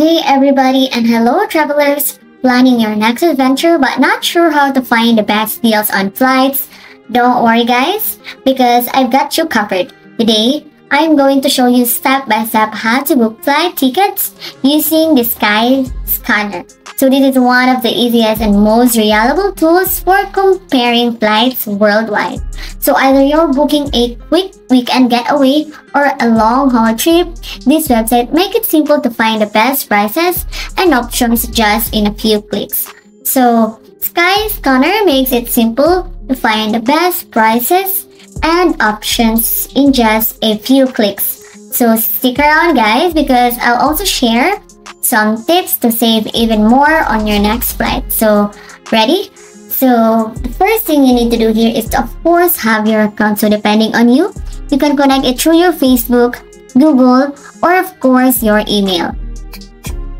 Hey everybody and hello travelers! Planning your next adventure but not sure how to find the best deals on flights? Don't worry guys, because I've got you covered. Today, I'm going to show you step by step how to book flight tickets using the Sky Scanner. So this is one of the easiest and most reliable tools for comparing flights worldwide. So either you're booking a quick weekend getaway or a long haul trip, this website makes it simple to find the best prices and options just in a few clicks. So Skyscanner makes it simple to find the best prices and options in just a few clicks. So stick around guys because I'll also share some tips to save even more on your next flight. So ready? So the first thing you need to do here is to of course have your account. So depending on you, you can connect it through your Facebook, Google, or of course your email.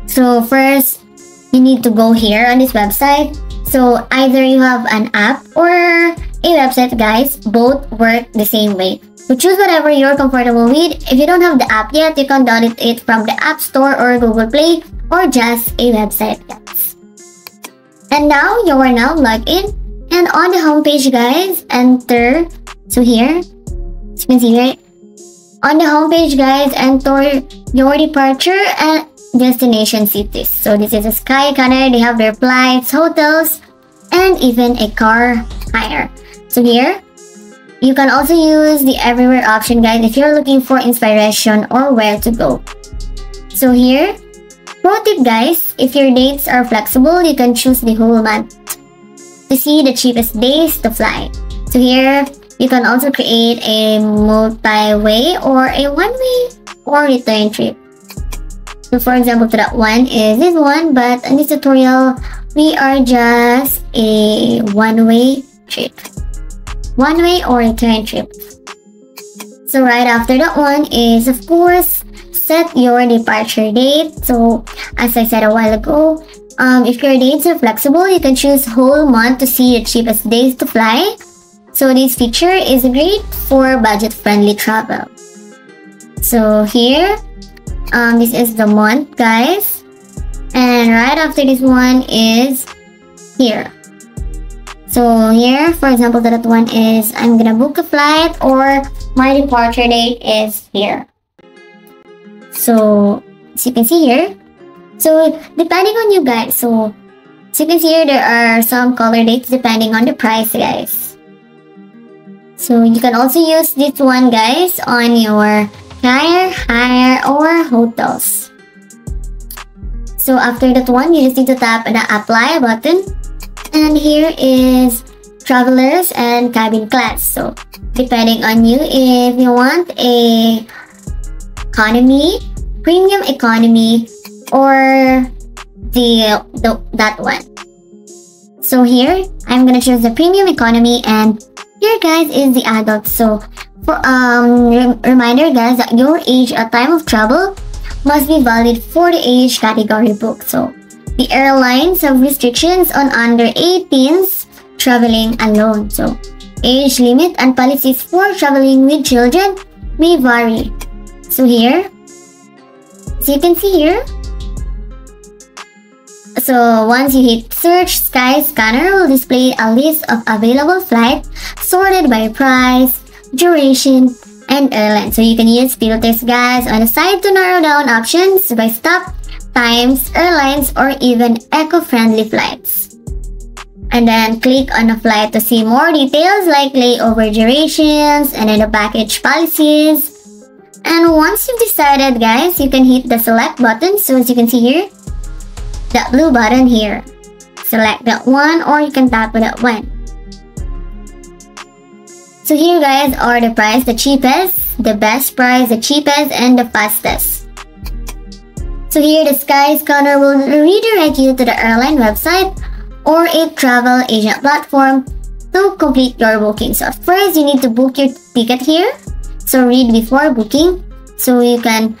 So first, you need to go here on this website. So either you have an app or a website guys, both work the same way. So choose whatever you're comfortable with. If you don't have the app yet, you can download it from the App Store or Google Play or just a website guys. And now you are now logged in and on the homepage guys, enter, so here, as you can see right, on the homepage guys, enter your departure and destination cities. So this is a Skyscanner, they have their flights, hotels, and even a car hire. So here, you can also use the everywhere option guys if you're looking for inspiration or where to go. So here, pro tip guys, if your dates are flexible, you can choose the whole month to see the cheapest days to fly. So here, you can also create a multi-way or a one-way or return trip. So for example, that one is this one, but in this tutorial, we are just a one-way trip one way or return trip. So right after that one is of course set your departure date. So as I said a while ago, um, if your dates are flexible, you can choose whole month to see the cheapest days to fly. So this feature is great for budget-friendly travel. So here, um, this is the month, guys. And right after this one is here. So here, for example, that one is I'm gonna book a flight or my departure date is here. So as you can see here, so depending on you guys, so as you can see here, there are some color dates depending on the price, guys. So you can also use this one, guys, on your car, hire, or hotels. So after that one, you just need to tap the apply button and here is travelers and cabin class. So depending on you, if you want a economy, premium economy, or the, the that one. So here, I'm gonna choose the premium economy and here guys is the adult. So for um re reminder guys that your age at time of travel must be valid for the age category book. So the airlines have restrictions on under 18s traveling alone. So, age limit and policies for traveling with children may vary. So here, so you can see here, so once you hit search, Skyscanner will display a list of available flights sorted by price, duration, and airline. So you can use filters guys on the side to narrow down options by stop times, airlines, or even eco-friendly flights. And then click on a flight to see more details like layover durations and then the package policies. And once you've decided guys, you can hit the select button. So as you can see here, that blue button here. Select that one or you can tap on that one. So here guys are the price, the cheapest, the best price, the cheapest, and the fastest. So here the Skyscanner will redirect you to the airline website or a travel agent platform to complete your booking. So first you need to book your ticket here. So read before booking so you can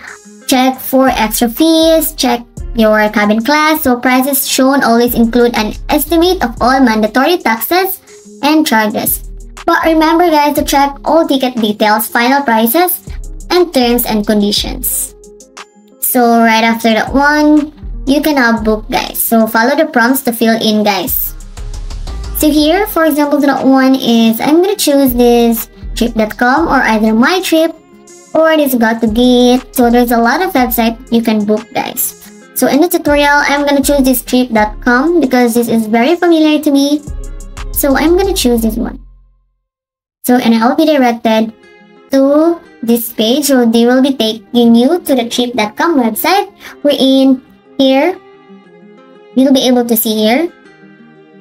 check for extra fees, check your cabin class. So prices shown always include an estimate of all mandatory taxes and charges. But remember guys to check all ticket details, final prices, and terms and conditions. So right after that one, you can now book guys. So follow the prompts to fill in guys. So here, for example, that one is I'm gonna choose this trip.com or either Mytrip or this Gotogate. So there's a lot of website you can book guys. So in the tutorial, I'm gonna choose this trip.com because this is very familiar to me. So I'm gonna choose this one. So and I'll be directed to this page. So they will be taking you to the trip.com website. We're in here. You'll be able to see here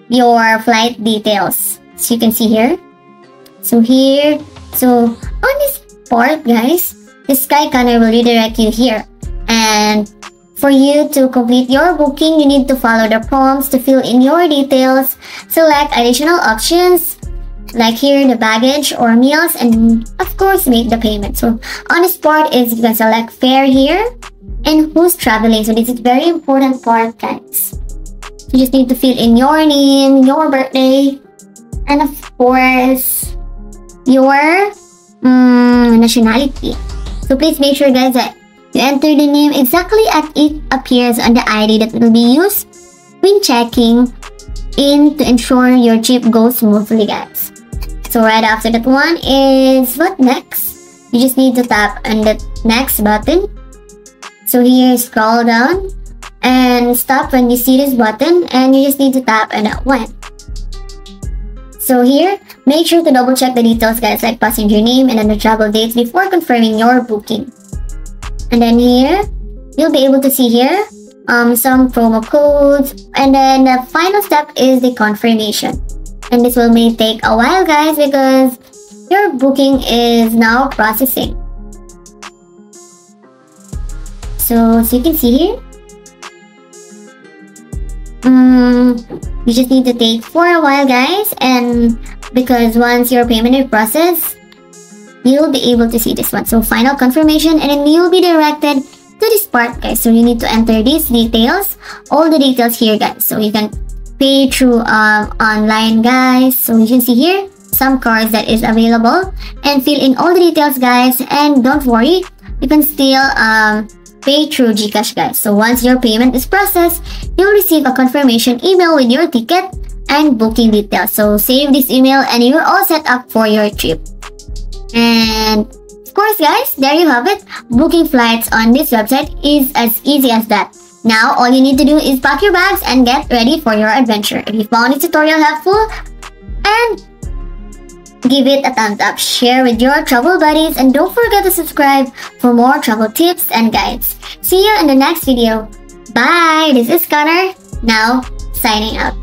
your flight details. So you can see here. So here, so on this part, guys, the Skyscanner will redirect you here. And for you to complete your booking, you need to follow the prompts to fill in your details, select additional options, like here the baggage or meals and of course make the payment. So on this part is you can select fare here and who's traveling. So this is very important part guys. You just need to fill in your name your birthday and of course your um, nationality. So please make sure guys that you enter the name exactly as it appears on the id that will be used when checking in to ensure your trip goes smoothly guys so right after that one is what next? You just need to tap on the next button. So here scroll down and stop when you see this button and you just need to tap on that one. So here, make sure to double check the details guys like passenger name and then the travel dates before confirming your booking. And then here, you'll be able to see here um, some promo codes and then the final step is the confirmation and this will may take a while guys because your booking is now processing. So as you can see here um, you just need to take for a while guys and because once your payment is processed you'll be able to see this one. So final confirmation and then you'll be directed to this part guys. So you need to enter these details all the details here guys. So you can pay through um, online guys. So you can see here some cards that is available. And fill in all the details guys. And don't worry you can still um, pay through Gcash guys. So once your payment is processed you'll receive a confirmation email with your ticket and booking details. So save this email and you're all set up for your trip. And of course guys there you have it. Booking flights on this website is as easy as that now, all you need to do is pack your bags and get ready for your adventure. If you found this tutorial helpful, and give it a thumbs up, share with your travel buddies, and don't forget to subscribe for more travel tips and guides. See you in the next video. Bye! This is Connor, now signing out.